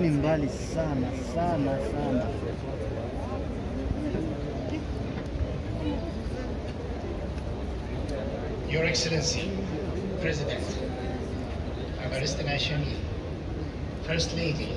Ni mbali sana sana sana. Your Excellency, President, Our Destination, First Lady.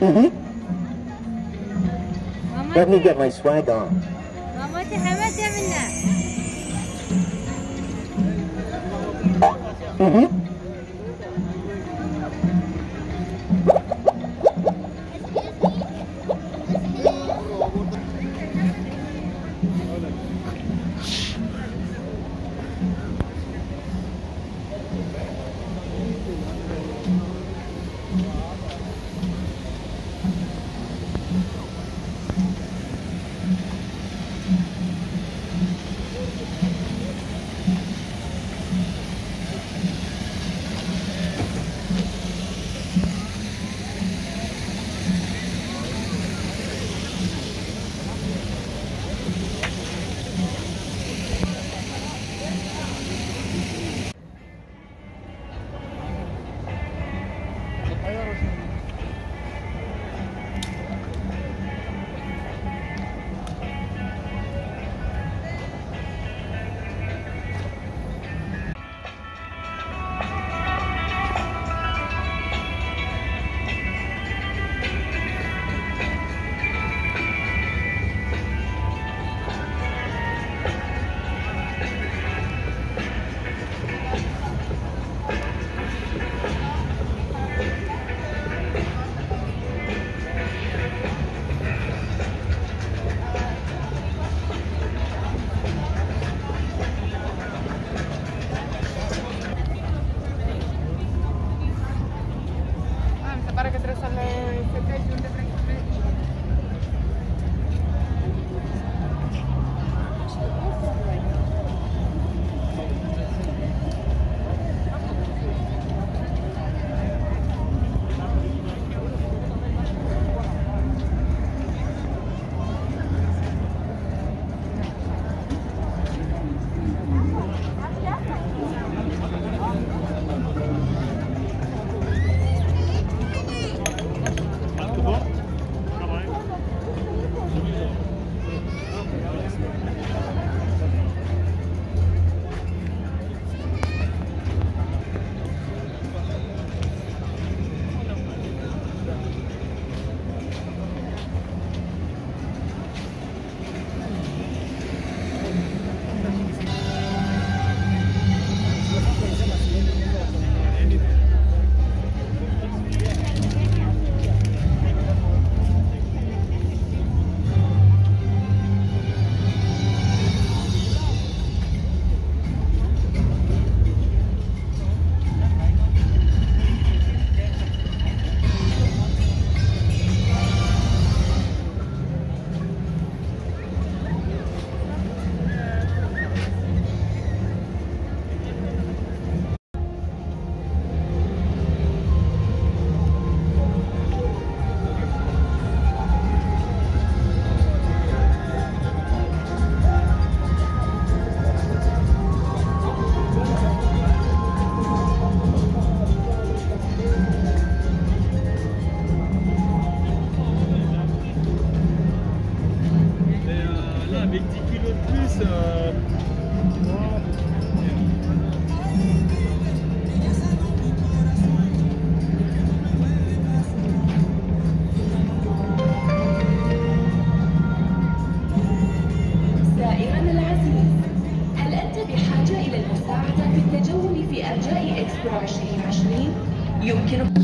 Mm-hmm. Let me get my swag on. How much 응? 2022 يمكنكم